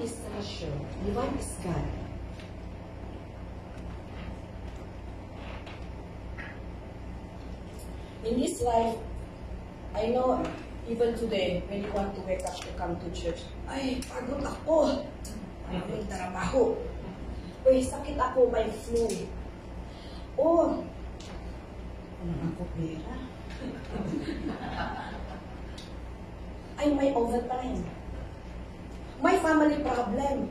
is treasure. Divine God. In this life, I know even today, when you want to wake up to come to church, ay, pagod ako. Maraming trabaho. Uy, sakit ako, may flu. Oh, wala ako pera. ay, may overtime. May family problem.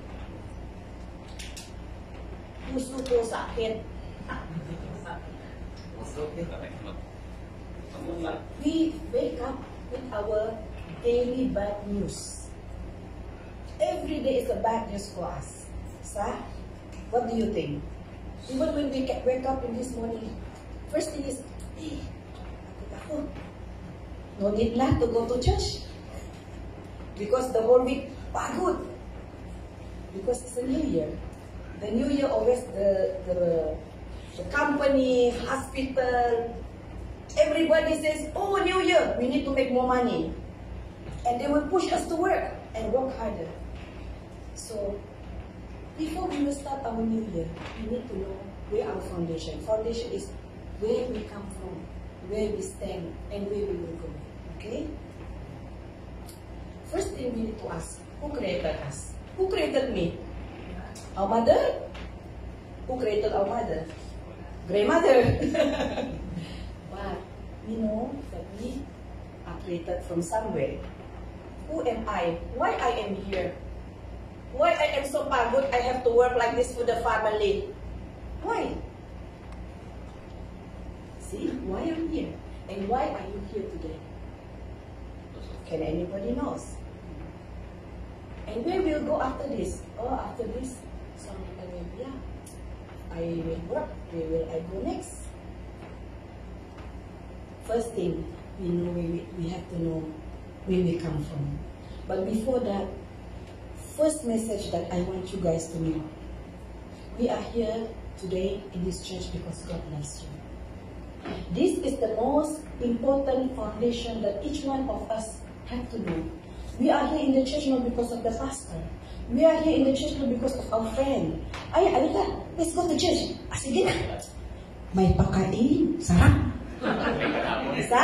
Gusto ko sakit. We wake up with our daily bad news. Every day is a bad news for us. Sa? What do you think? Even when we wake up in this morning, first thing is, eh. No need na to go to church. Because the whole week, pagod. Because it's a new year. The new year always the, the, the company, hospital, everybody says, oh, new year, we need to make more money. And they will push us to work and work harder. So, before we will start our new year, we need to know where our foundation. Foundation is where we come from, where we stand, and where we will go. Okay? First thing we need to ask, who created us? Who created me? Our mother? Who created our mother? Grandmother. but we know that we are created from somewhere. Who am I? Why I am here? Why I am so pagod? I have to work like this for the family. Why? See, why I'm here? And why are you here today? Can anybody knows? And where will go after this? Oh, after this, people will, yeah, I will work. Where will I go next? First thing, we know we, we have to know where we come from. But before that, first message that I want you guys to know. We are here today in this church because God loves you. This is the most important foundation that each one of us have to do. We are here in the church not because of the pastor. We are here in the church not because of our friend. Ay, ano? Let's go to church. Ah, sige. May pakain. Sarap. Isa?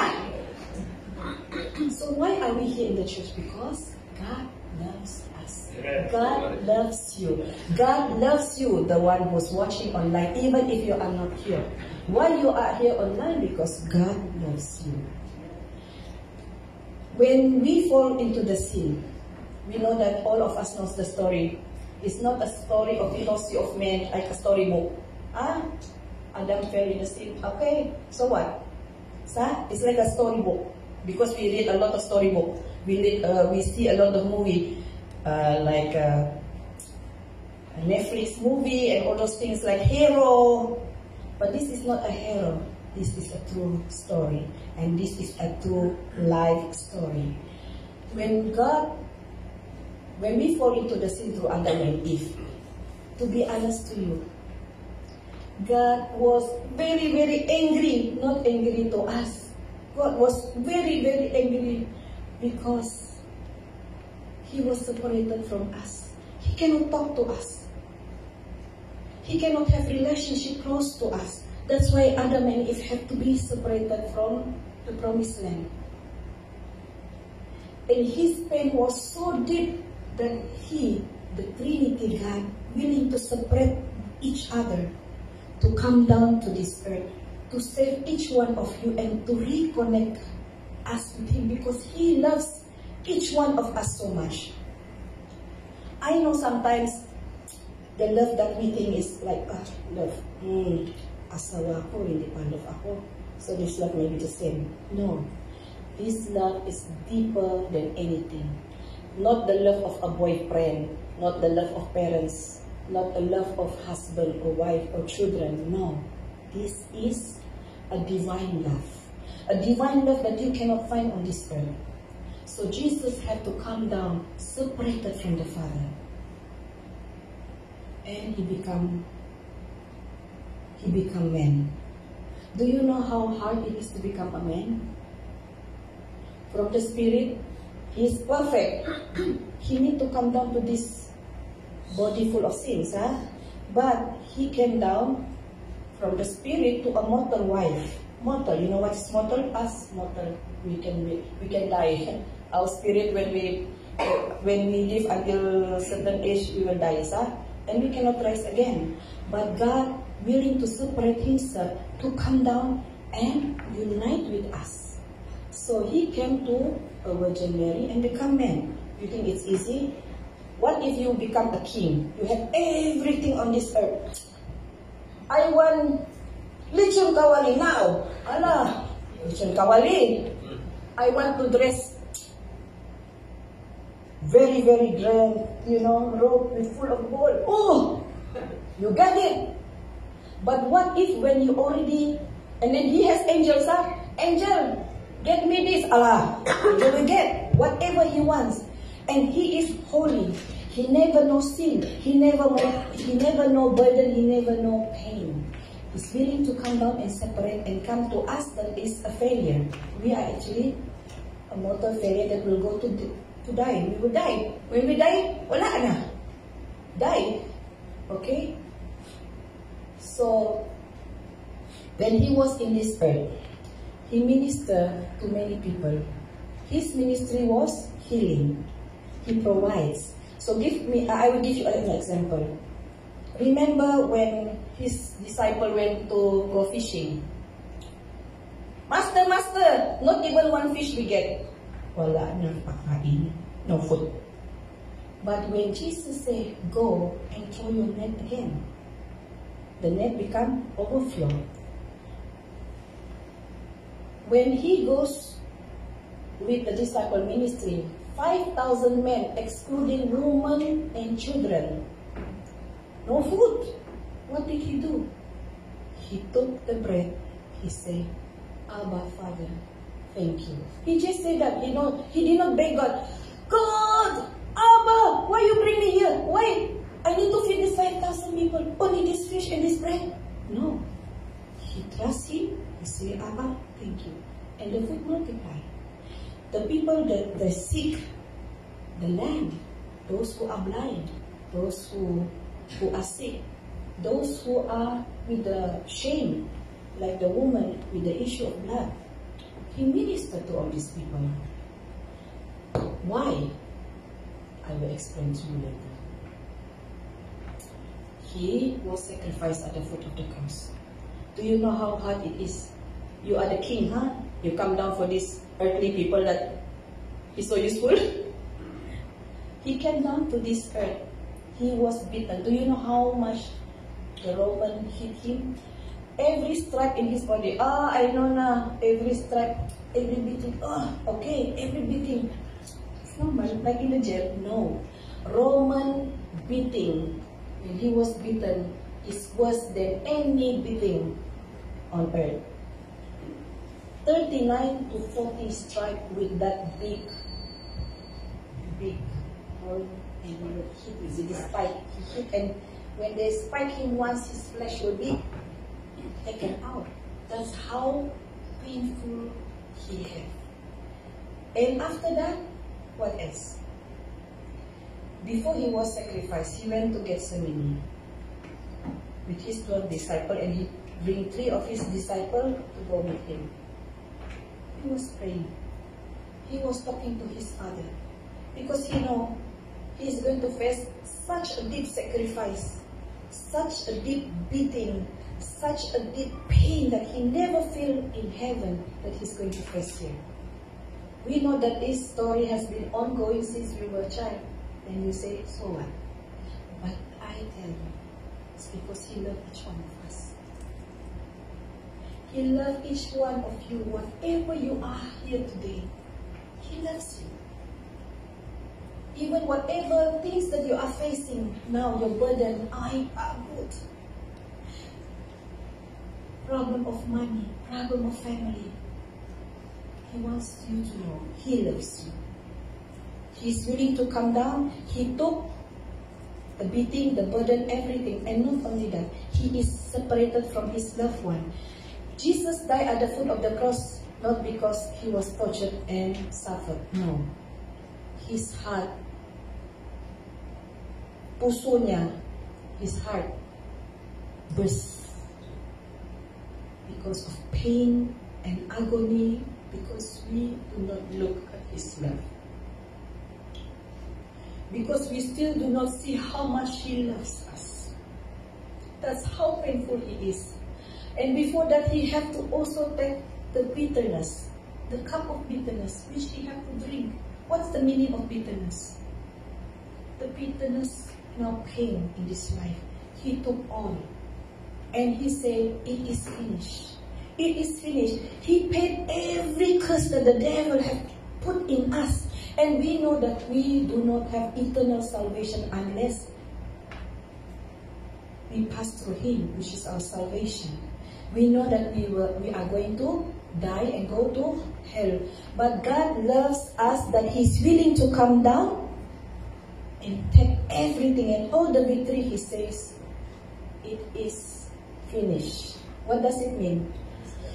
So why are we here in the church? Because God loves us. God loves you. God loves you, the one who's watching online, even if you are not here. Why you are here online? Because God loves you. When we fall into the sin, we know that all of us knows the story. It's not a story of philosophy of man like a storybook. Ah, Adam fell in the sin. Okay, so what? It's like a storybook because we read a lot of storybook. We read, uh, we see a lot of movie uh, like uh, Netflix movie and all those things like Hero. But this is not a hero. This is a true story, and this is a true life story. When God, when we fall into the sin through Adam and Eve, to be honest to you, God was very, very angry, not angry to us. God was very, very angry because He was separated from us. He cannot talk to us. He cannot have relationship close to us. That's why Adam and Eve had to be separated from the promised land. And his pain was so deep that he, the Trinity God, willing to separate each other to come down to this earth, to save each one of you and to reconnect us with Him because He loves each one of us so much. I know sometimes the love that we think is like, ah, love, hmm, asawa ko, hindi pa love ako. So this love may be the same. No. This love is deeper than anything. Not the love of a boyfriend, not the love of parents, not the love of husband or wife or children. No. This is a divine love. A divine love that you cannot find on this earth. So Jesus had to come down, separated from the Father. And he become he become man. Do you know how hard it is to become a man? From the spirit, he is perfect. he need to come down to this body full of sins, huh? But he came down from the spirit to a mortal wife. Mortal, you know what is mortal? Us mortal, we can we, we can die. Our spirit when we when we live until certain age, we will die, huh? and we cannot rise again. But God willing to separate Himself to come down and unite with us. So He came to a Virgin Mary and become man. You think it's easy? What if you become a king? You have everything on this earth. I want lechon kawali now. Allah, lechon kawali. I want to dress very, very grand, you know, robe with full of gold. Oh, you got it. But what if when you already, and then he has angels, huh? Angel, get me this, Allah. You will get whatever he wants. And he is holy. He never know sin. He never know, he never know burden. He never know pain. He's willing to come down and separate and come to us that is a failure. We are actually a mortal failure that will go to, to die. We will die. When we die, wala na. Die. Okay? So, when he was in this earth, he ministered to many people. His ministry was healing. He provides. So give me, I will give you an example. Remember when his disciple went to go fishing? Master, master, not even one fish we get. Wala na pakain, no food. But when Jesus said, go and throw your net again, the net become overflow. When he goes with the disciple ministry, 5,000 men, excluding women and children. No food. What did he do? He took the bread. He said, Abba, Father, thank you. He just said that. He, not, he did not beg God, God, Abba, why you bring me here? Why? I need to feed these 5,000 people. Only this fish and this bread. No. He trusts him. He said, Abba, thank you. And the food multiplied the people that the sick, the land, those who are blind, those who, who are sick, those who are with the shame, like the woman with the issue of blood. He ministered to all these people. Why? I will explain to you later. He was sacrificed at the foot of the cross. Do you know how hard it is? You are the king, huh? You come down for these earthly people that is so useful. he came down to this earth. He was beaten. Do you know how much the Roman hit him? Every stripe in his body. Ah, I know now. Every stripe, every beating. Ah, okay, every beating. It's normal, like in the jail. No. Roman beating, when he was beaten, is worse than any beating on earth. 39 to 40 strike with that big, big will hit spike. He hit and when they spike him once, his flesh will be taken out. That's how painful he had. And after that, what else? Before he was sacrificed, he went to Gethsemane with his 12 disciples and he bring three of his disciples to go with him. He was praying. He was talking to his father. Because he know he is going to face such a deep sacrifice, such a deep beating, such a deep pain that he never feel in heaven that he's going to face here. We know that this story has been ongoing since we were child. And you say, oh, so what? But I tell you, it's because he loved each one of us. He loves each one of you, whatever you are here today. He loves you. Even whatever things that you are facing now, your burden, I am good. Problem of money, problem of family. He wants you to know He loves you. He's willing to come down. He took the beating, the burden, everything. And not only that, He is separated from His loved one. Jesus died at the foot of the cross not because he was tortured and suffered. No. His heart puso niya, his heart, burst because of pain and agony because we do not look at his love. Because we still do not see how much he loves us. That's how painful he is. And before that, he had to also take the bitterness, the cup of bitterness, which he had to drink. What's the meaning of bitterness? The bitterness and pain in this life. He took all. And he said, it is finished. It is finished. He paid every curse that the devil had put in us. And we know that we do not have eternal salvation unless we pass through him, which is our salvation. We know that we, will, we are going to die and go to hell. But God loves us that He's willing to come down and take everything and all the victory. He says, it is finished. What does it mean?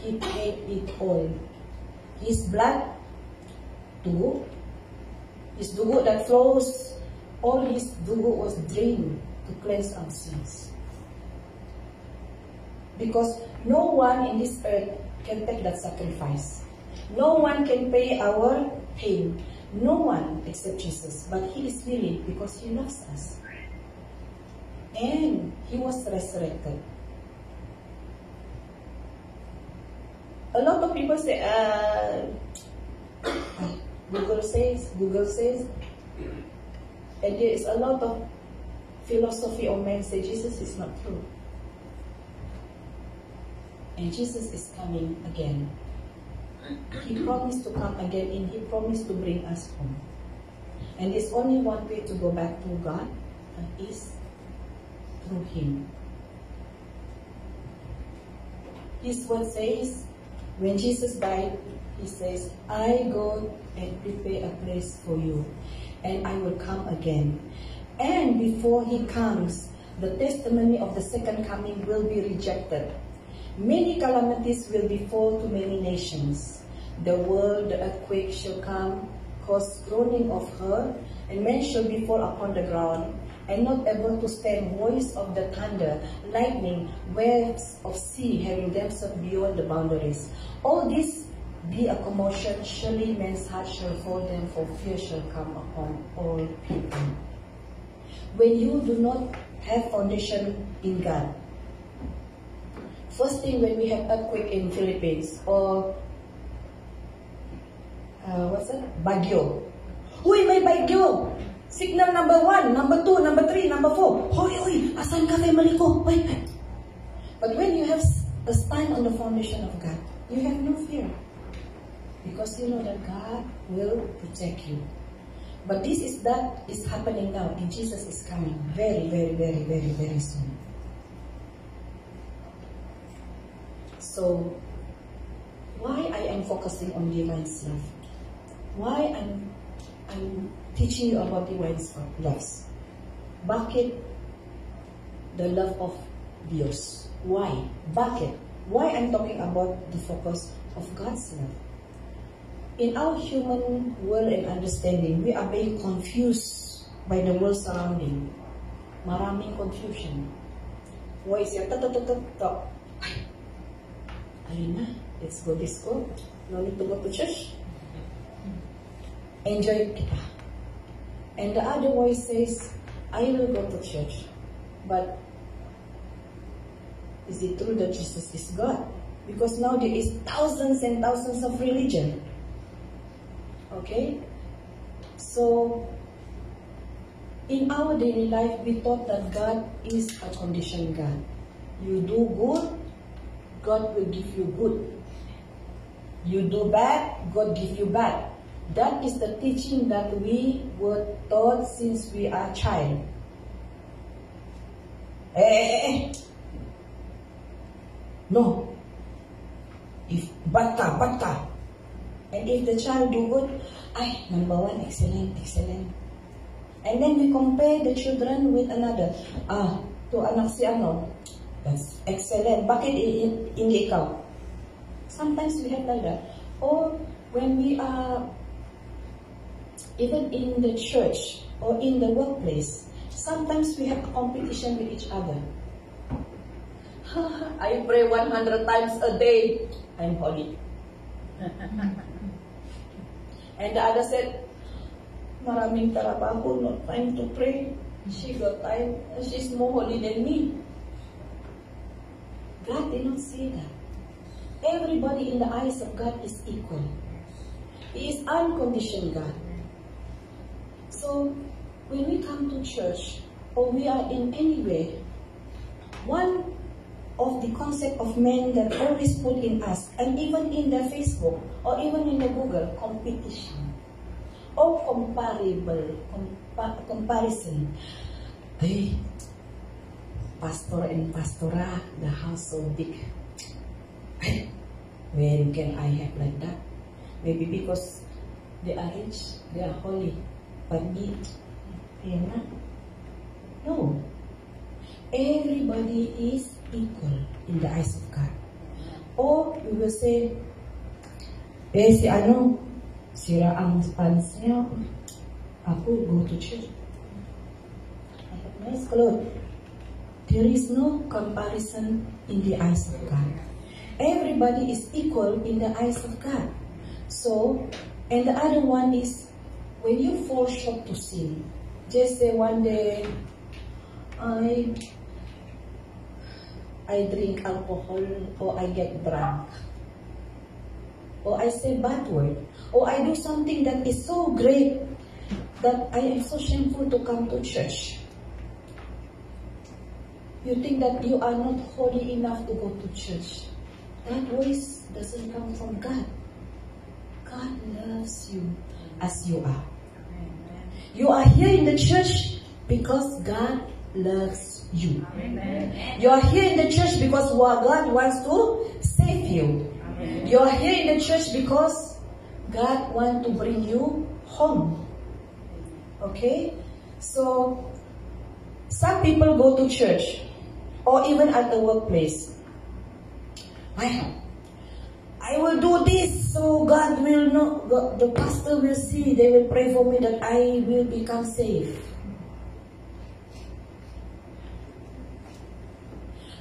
He paid it all. His blood, dugo, his dugo that flows, all his dugo was drained to cleanse our sins. Because no one in this earth can take that sacrifice. No one can pay our pain. No one except Jesus. But He is willing because He loves us. And He was resurrected. A lot of people say, uh, Google says, Google says, and there is a lot of philosophy of men say Jesus is not true. And Jesus is coming again. He promised to come again and He promised to bring us home. And there's only one way to go back to God, and is through Him. His word says, when Jesus died, He says, I go and prepare a place for you, and I will come again. And before He comes, the testimony of the second coming will be rejected Many calamities will befall to many nations. The world, earthquake shall come, cause groaning of her, and men shall be fall upon the ground, and not able to stand voice of the thunder, lightning, waves of sea having themselves beyond the boundaries. All this be a commotion, surely men's heart shall fall them, for fear shall come upon all people. When you do not have foundation in God, First thing when we have earthquake in Philippines or uh, what's that? Bagyo. Uy, may bagyo! Signal number one, number two, number three, number four. Hoy, hoy, asan ka family ko? But when you have a stand on the foundation of God, you have no fear. Because you know that God will protect you. But this is that is happening now, and Jesus is coming very, very, very, very, very soon. So, why I am focusing on divine love? Why I'm, I'm teaching you about divine loves? Bakit the love of Dios? Why? Bakit? Why I'm talking about the focus of God's love? In our human world and understanding, we are being confused by the world surrounding. Maraming confusion. Why is it? ayun na, let's go disco. No need to go to church. Enjoy kita. And the other voice says, I will go to church. But is it true that Jesus is God? Because now there is thousands and thousands of religion. Okay? So, in our daily life, we thought that God is a conditioned God. You do good, God will give you good. You do bad, God give you bad. That is the teaching that we were taught since we are child. Eh. No. If bad ka, bad. And if the child do good, ay, number one, excellent, excellent. And then we compare the children with another. Ah, to anak si ano, That's excellent. Bakit hindi ikaw? Sometimes we have like that. Or when we are even in the church or in the workplace, Sometimes we have competition with each other. I pray 100 times a day. I'm holy. and the other said, maraming trabaho, no time to pray. She got time, she's more holy than me. God did not say that. Everybody in the eyes of God is equal. He is unconditioned God. So, when we come to church, or we are in any way, one of the concept of men that always put in us, and even in the Facebook, or even in the Google, competition, or comparable, compa comparison. Hey, pastor and pastora, the house so big. when can I have like that? Maybe because they are rich, they are holy, but me, they are not. No. Everybody is equal in the eyes of God. Or we will say, eh si ano, sira ang pants niya, ako go to church. I have nice clothes. There is no comparison in the eyes of God. Everybody is equal in the eyes of God. So, and the other one is when you fall short to sin. Just say one day, I I drink alcohol or I get drunk. Or I say bad word. Or I do something that is so great that I am so shameful to come to church. You think that you are not holy enough to go to church. That voice doesn't come from God. God loves you as you are. You are here in the church because God loves you. Amen. You are here in the church because God wants to save you. Amen. You are here in the church because God wants to bring you home. Okay? So, some people go to church or even at the workplace. I, I will do this so God will know, the pastor will see, they will pray for me that I will become safe.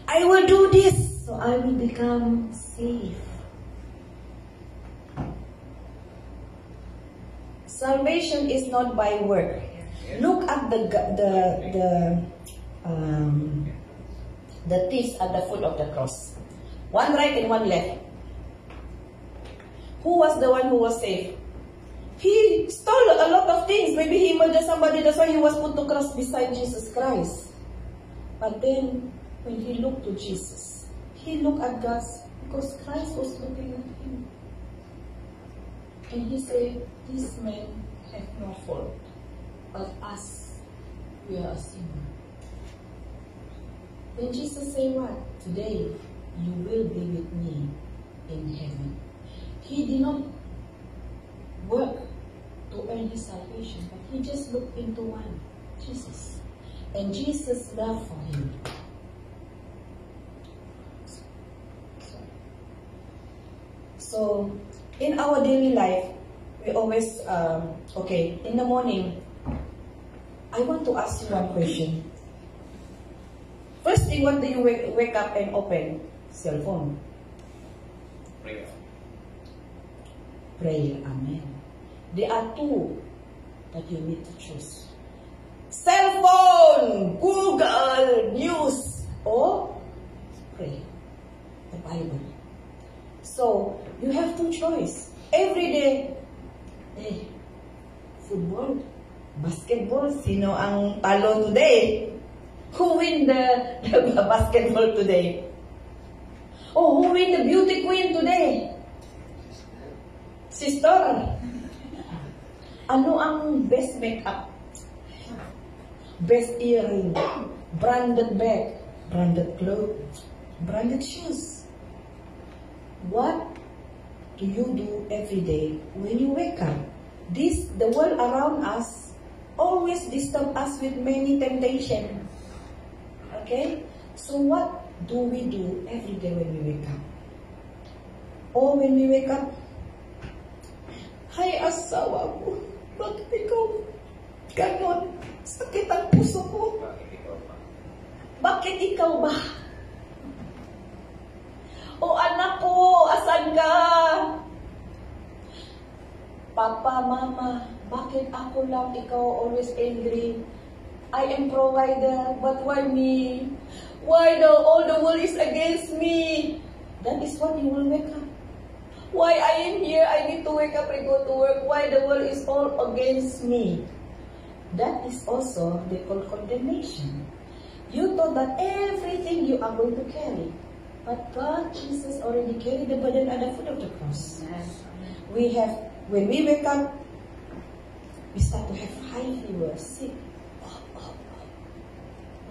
I will do this so I will become safe. Salvation is not by work. Look at the the the um, the thieves at the foot of the cross. One right and one left. Who was the one who was saved? He stole a lot of things. Maybe he murdered somebody. That's why he was put to cross beside Jesus Christ. But then, when he looked to Jesus, he looked at God because Christ was looking at him. And he said, this man have no fault, but us, we are a sinner. Then Jesus said what? Today, you will be with me in heaven. He did not work to earn his salvation, but he just looked into one, Jesus. And Jesus' love for him. So, in our daily life, we always, um, okay, in the morning, I want to ask you one question. First thing, what do you wake, wake up and open? Cell phone. Prayer. Prayer, amen. There are two that you need to choose. Cell phone, Google, news, or prayer, the Bible. So, you have two choice. Every day, eh, football, basketball, sino ang talo today? Who win the, the basketball today? Oh, who win the beauty queen today? Sister. Ano ang best makeup? Best earring, branded bag, branded clothes, branded shoes. What do you do every day when you wake up? This, the world around us, always disturb us with many temptations. Okay? So what do we do every day when we wake up? Or when we wake up, Hay asawa mo, bakit ikaw ganon? Sakit ang puso ko. Bakit ikaw ba? O anak ko, asan ka? Papa, Mama, bakit ako lang ikaw always angry? I am provider, but why me? Why the all the world is against me? That is what you will wake up. Why I am here? I need to wake up and go to work. Why the world is all against me? That is also the called condemnation. You thought that everything you are going to carry. But God, Jesus already carried the burden at the foot of the cross. We have, when we wake up, we start to have high fever, sick. Oh, oh, oh.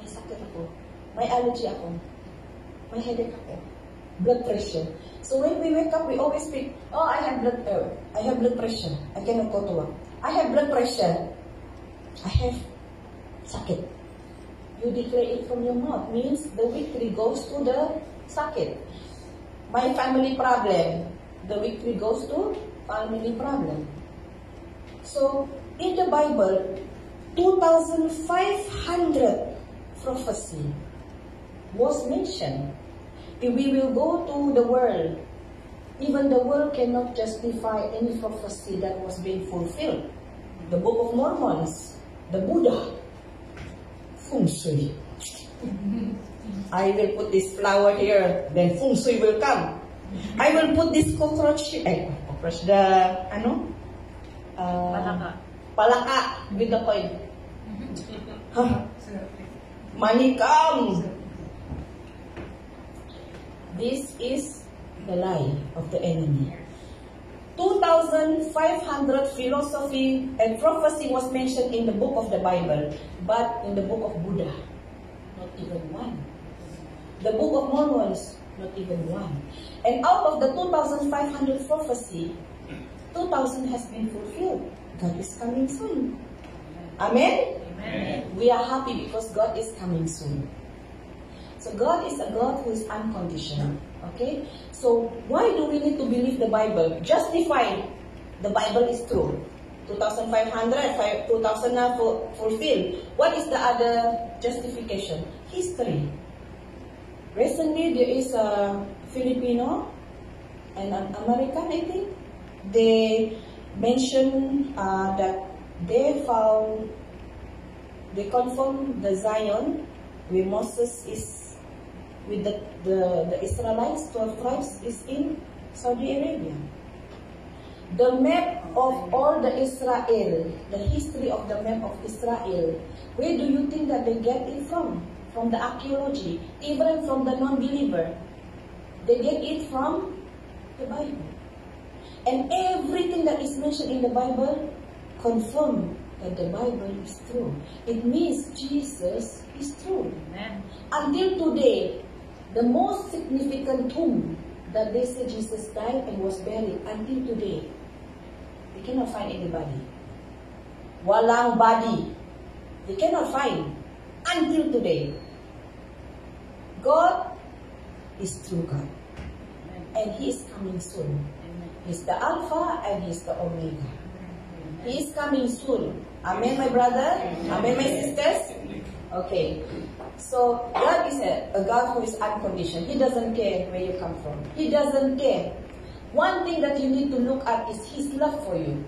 May sakit ako. May allergy ako. May headache ako. Blood pressure. So when we wake up, we always speak, oh, I have blood, uh, I have blood pressure. I cannot go to work. I have blood pressure. I have sakit. You declare it from your mouth means the victory goes to the sakit. My family problem, the victory goes to family problem. So in the Bible, 2,500 prophecy was mentioned. If we will go to the world, even the world cannot justify any prophecy that was being fulfilled. The Book of Mormons, the Buddha, Feng Shui. I will put this flower here, then Feng Shui will come. I will put this cockroach, eh, cockroach, the, ano? Uh, Palaka. Palaka with the coin. Huh? Money come! This is the lie of the enemy. 2,500 philosophy and prophecy was mentioned in the book of the Bible, but in the book of Buddha, not even one. The book of Mormons, not even one. And out of the 2,500 prophecy, 2,000 has been fulfilled. God is coming soon. Amen? Amen. We are happy because God is coming soon. So God is a God who is unconditional. Okay? So why do we need to believe the Bible? Justify the Bible is true. 2,500, 5 2,000 na fulfilled. What is the other justification? History. Recently, there is a Filipino and an American, I think. They mentioned uh, that they found, they confirmed the Zion where Moses is with the, the, the Israelites, 12 tribes, is in Saudi Arabia. The map of all the Israel, the history of the map of Israel, where do you think that they get it from? From the archaeology, even from the non-believer. They get it from the Bible. And everything that is mentioned in the Bible confirm that the Bible is true. It means Jesus is true. Amen. Until today, the most significant tomb that they say Jesus died and was buried until today, they cannot find anybody. Walang body. They cannot find until today. God is true God. And He is coming soon. Amen. He's the Alpha and He's the Omega. He is coming soon. Amen, my brother. Amen, my sisters. Okay. So God is a, a God who is unconditional. He doesn't care where you come from. He doesn't care. One thing that you need to look at is His love for you.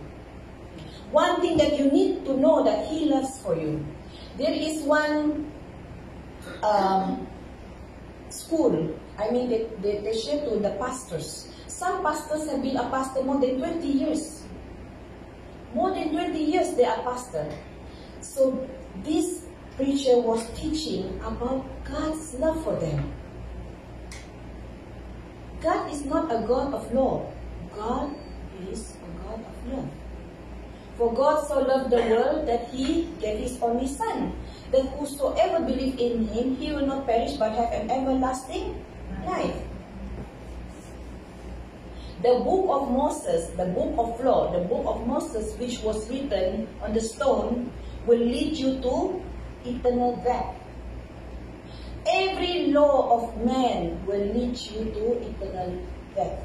One thing that you need to know that He loves for you. There is one um, school. I mean, they, they, they share to the pastors. Some pastors have been a pastor more than 20 years. More than 20 years they are pastor. So this preacher was teaching about God's love for them. God is not a God of law. God is a God of love. For God so loved the world that he gave his only son, that whosoever believe in him, he will not perish but have an everlasting life. The book of Moses, the book of law, the book of Moses which was written on the stone will lead you to eternal death. Every law of man will lead you to eternal death.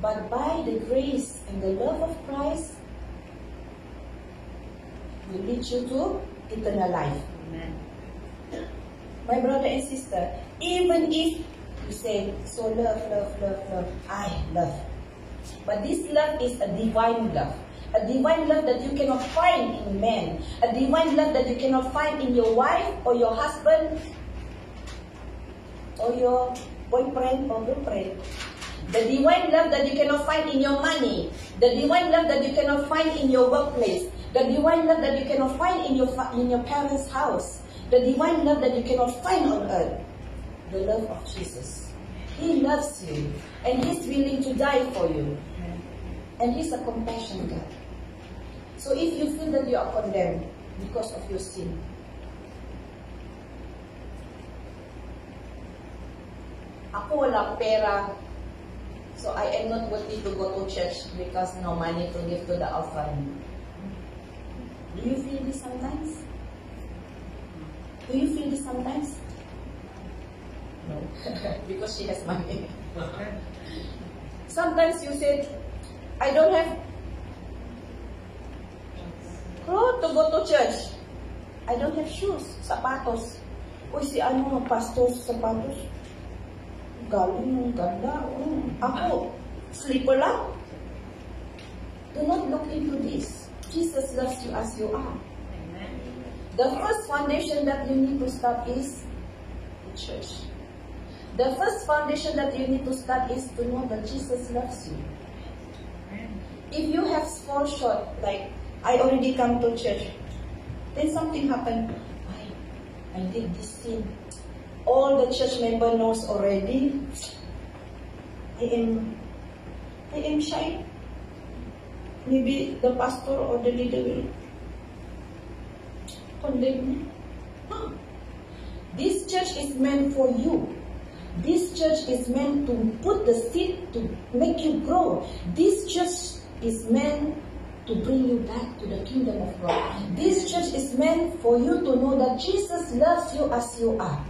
But by the grace and the love of Christ will lead you to eternal life. Amen. My brother and sister, even if you say, so love, love, love, love, I love. But this love is a divine love. A divine love that you cannot find in men. A divine love that you cannot find in your wife or your husband or your boyfriend or girlfriend. The divine love that you cannot find in your money. The divine love that you cannot find in your workplace. The divine love that you cannot find in your in your parents' house. The divine love that you cannot find on earth. The love of Jesus. He loves you and he's willing to die for you. And he's a compassionate God. So if you feel that you are condemned because of your sin, ako walang pera, so I am not worthy to go to church because no money to give to the offering. Do you feel this sometimes? Do you feel this sometimes? No, because she has money. Sometimes you said, I don't have clothes to go to church. I don't have shoes, sapatos. Uy, si ano, pastor sa sapatos. Galing ng ganda. Oh. Ako, slipper lang. Do not look into this. Jesus loves you as you are. Amen. The first foundation that you need to start is the church. The first foundation that you need to start is to know that Jesus loves you. If you have fall short, like I already come to church, then something happened. I, I did this sin. All the church member knows already. I am, I am shy. Maybe the pastor or the leader will condemn me. This church is meant for you. This church is meant to put the seed to make you grow. This church is meant to bring you back to the kingdom of God. This church is meant for you to know that Jesus loves you as you are.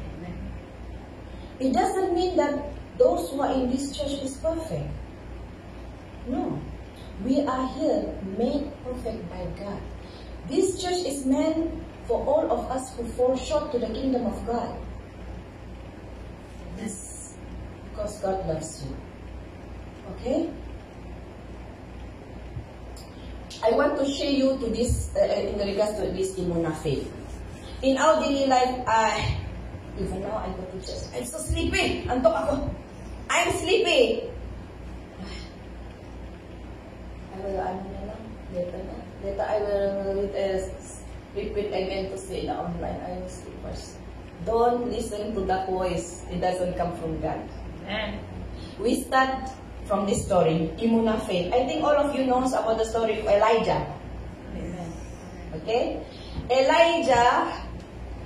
It doesn't mean that those who are in this church is perfect. No. We are here made perfect by God. This church is meant for all of us who fall short to the kingdom of God. Yes. Because God loves you. Okay? I want to share you to this uh, in regards to this Emunah faith. In our daily life, I even now I go to church. I'm so sleepy. Ako. I'm sleepy. I will ano na lang. Later na. Later I will repeat again to say na online. I will. Don't listen to that voice. It doesn't come from God. Amen. We start from this story, Emunah faith. I think all of you knows about the story of Elijah. Amen. Okay? Elijah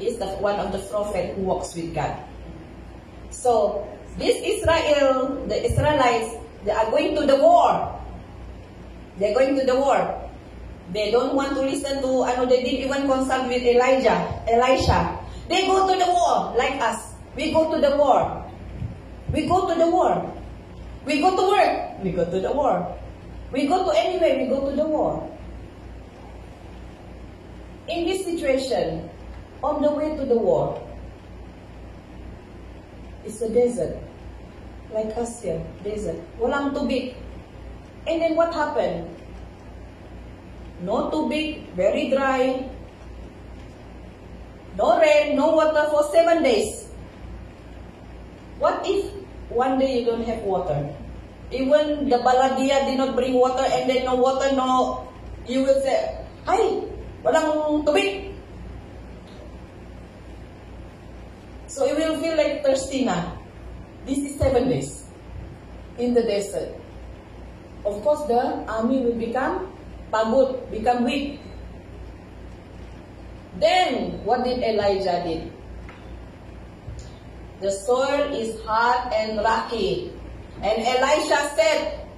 is the one of the prophet who walks with God. So, this Israel, the Israelites, they are going to the war. They're going to the war. They don't want to listen to, I know they didn't even consult with Elijah, Elisha. They go to the war, like us. We go to the war. We go to the war. We go to work. We go to the war. We go to anywhere. We go to the war. In this situation, on the way to the war, it's a desert. Like us here, desert. Walang tubig. And then what happened? No tubig, very dry. No rain, no water for seven days. What if one day you don't have water? Even the baladia did not bring water and then no water, no, you will say, ay, walang tubig. So you will feel like thirsty na. This is seven days in the desert. Of course, the army will become pagod, become weak. Then, what did Elijah did? The soil is hard and rocky. And Elisha said,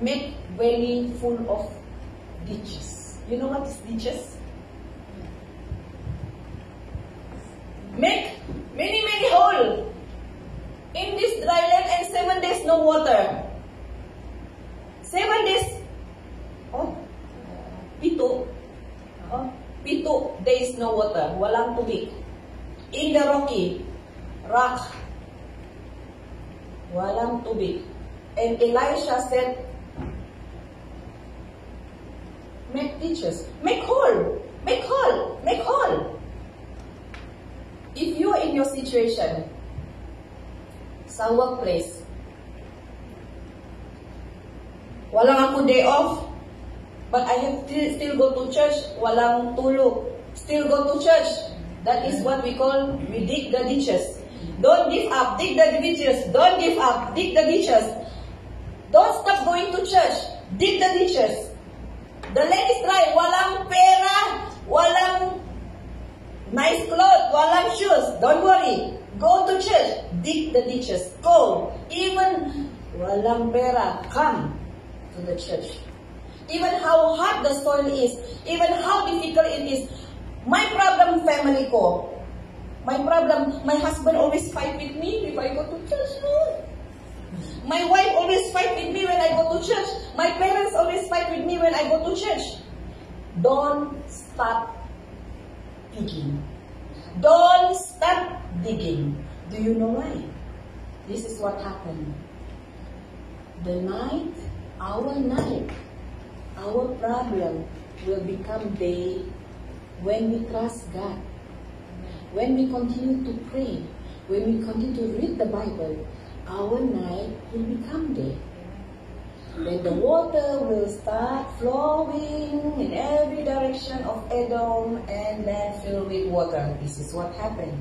make valley full of ditches. You know what is ditches? Make many, many hole in this dry land and seven days no water. Seven days. Oh, pito oh, there is no water. Walang tubig. In the rocky, rock, walang tubig. And Elisha said, make ditches, make hole, make hole, make hole. If you are in your situation, sa workplace, walang ako day off, but I have to still go to church, walang tulog, still go to church. That is what we call, we dig the ditches. Don't give up, dig the ditches. Don't give up, dig the ditches. Don't stop going to church, dig the ditches. The land try, walang pera, walang nice clothes, walang shoes. Don't worry. Go to church, dig the ditches, go. Even walang pera, come to the church. Even how hard the soil is, even how difficult it is. My problem, family ko. My problem, my husband always fight with me if I go to church. No. My wife always fight with me when I go to church. My parents always fight with me when I go to church. Don't stop digging. Don't stop digging. Do you know why? This is what happened. The night, our night, our problem will become day when we trust God. When we continue to pray, when we continue to read the Bible, our night will become day. Then the water will start flowing in every direction of Edom and then fill with water. This is what happened.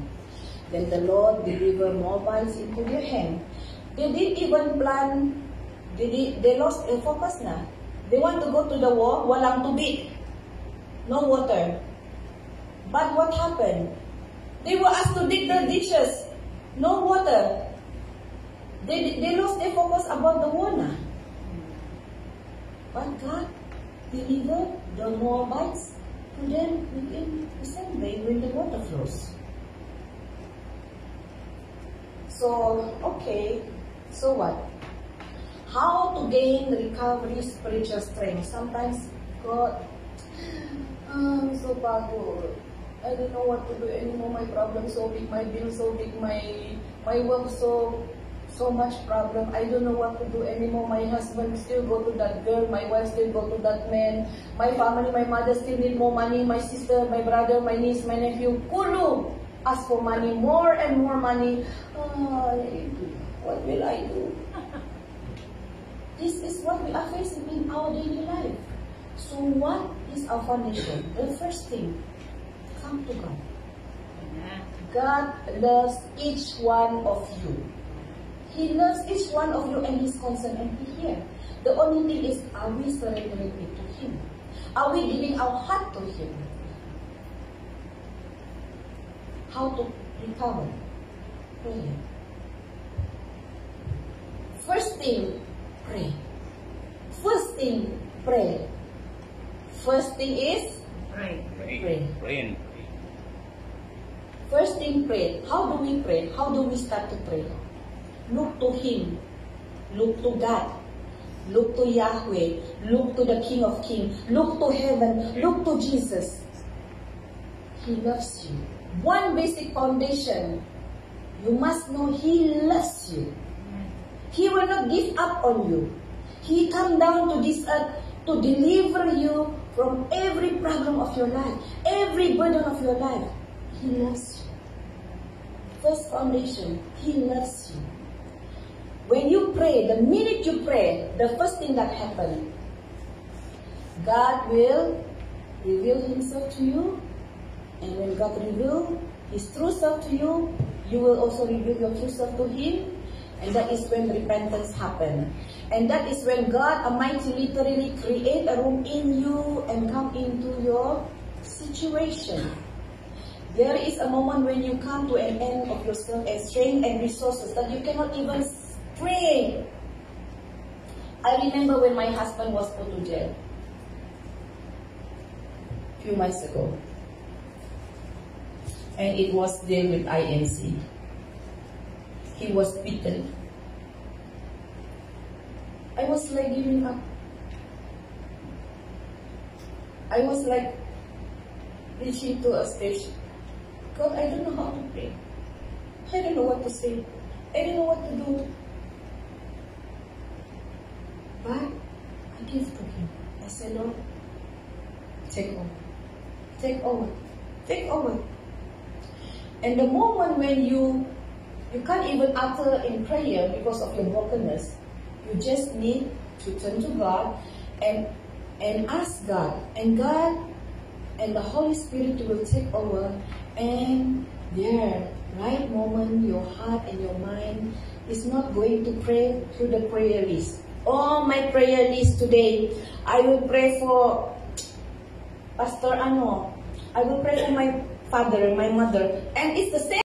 Then the Lord deliver Moabites into their hand. They didn't even plan, they, did, they lost their focus na. They want to go to the war, walang tubig. No water. But what happened? They were asked to dig the ditches. No water. They, they lost their focus about the war na. But God delivered the Moabites to them within the same day when the water flows. So, okay, so what? How to gain recovery spiritual strength? Sometimes God, I'm so pagod. I don't know what to do anymore. My problem so big, my bill so big, my my work so so much problem. I don't know what to do anymore. My husband still go to that girl. My wife still go to that man. My family, my mother still need more money. My sister, my brother, my niece, my nephew, kulu ask for money, more and more money. What will I do? This is what we are facing in our daily life. So what is our foundation? The first thing, come to God. God loves each one of you. He loves each one of you and He's concerned and He here. The only thing is, are we surrendering it to Him? Are we giving our heart to Him? How to recover? Prayer. First thing, pray. First thing, pray. First thing is Pray. Pray. Pray. Pray pray. First thing, pray. How do we pray? How do we start to pray? Look to Him. Look to God. Look to Yahweh. Look to the King of Kings. Look to heaven. Look to Jesus. He loves you. One basic foundation. You must know He loves you. He will not give up on you. He come down to this earth to deliver you from every problem of your life, every burden of your life. He loves you. First foundation, He loves you. When you pray, the minute you pray, the first thing that happens, God will reveal Himself to you. And when God reveals His true self to you, you will also reveal your true self to Him. And that is when repentance happens. And that is when God Almighty literally create a room in you and come into your situation. There is a moment when you come to an end of yourself strength and resources that you cannot even pray. I remember when my husband was put to jail a few months ago. And it was there with INC. He was beaten. I was like giving up. I was like, reaching to a stage, God, I don't know how to pray. I don't know what to say. I don't know what to do. But I give to Him. I said, Lord, take over. Take over. Take over. And the moment when you you can't even utter in prayer because of your brokenness, you just need to turn to God and and ask God. And God and the Holy Spirit will take over and there, right moment, your heart and your mind is not going to pray through the prayer list. Oh, my prayer list today, I will pray for Pastor Ano. I will pray for my father, my mother. And it's the same.